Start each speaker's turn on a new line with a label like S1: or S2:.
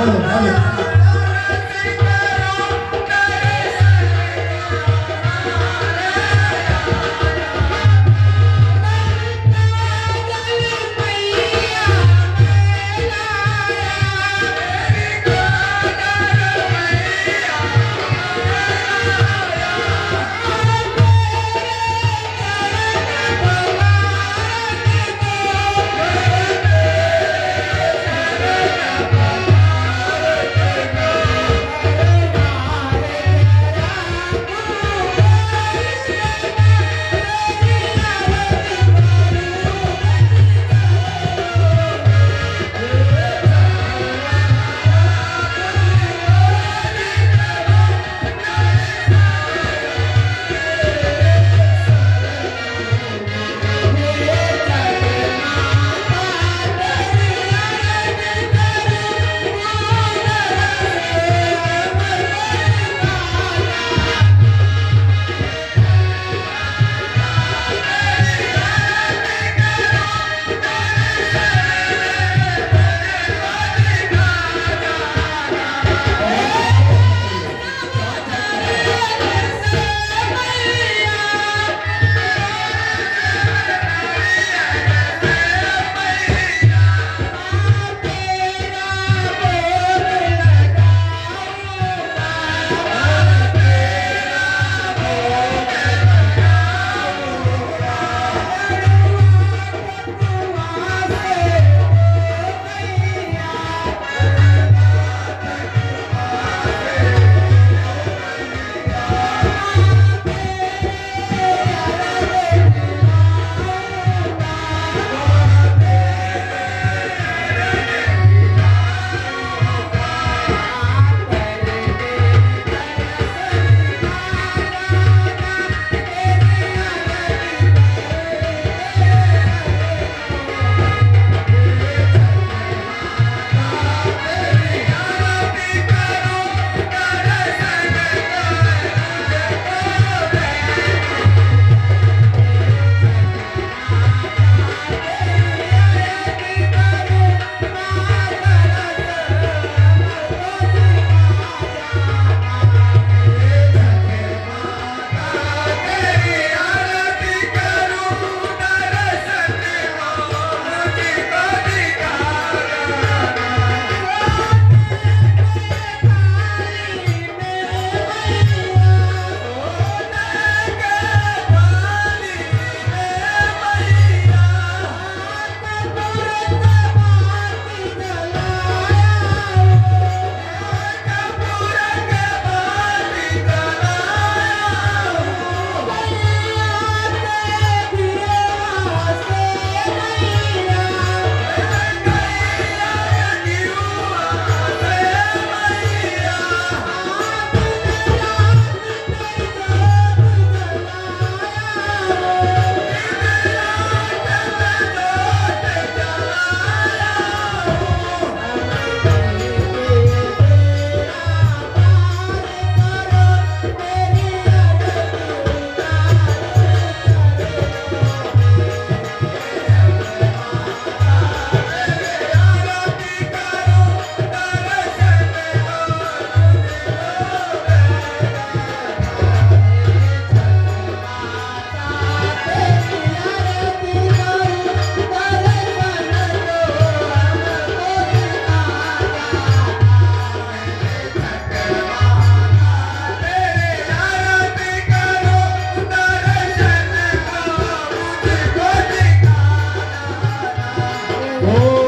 S1: 맞네 맞네 Oh.